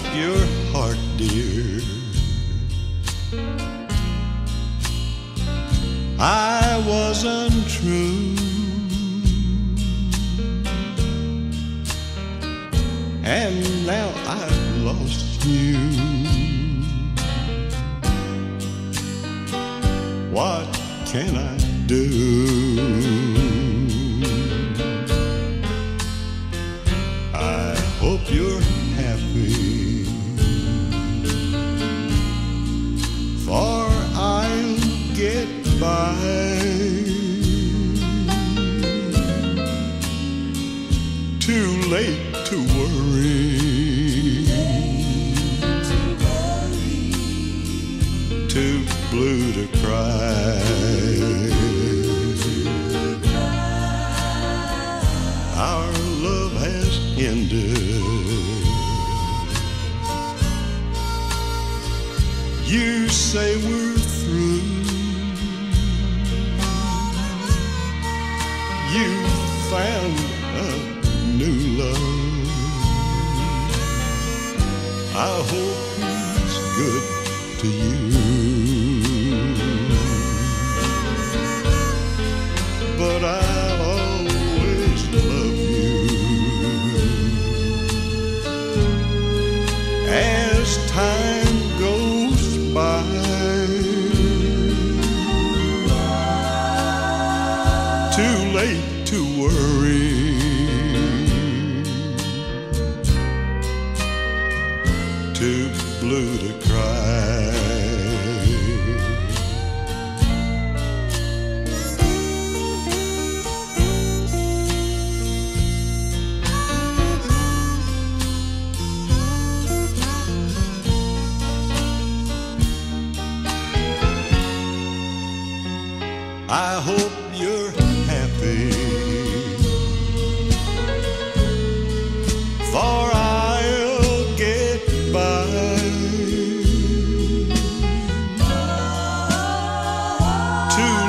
Broke your heart, dear. I was untrue. And now I've lost you. What can I do? I hope you're happy. Late to worry. Too blue to cry. Our love has ended. You say we're through. You found a new love. I hope he's good to you. But I'll always love you. As time goes by, too late to worry. Too blue to cry. I hope too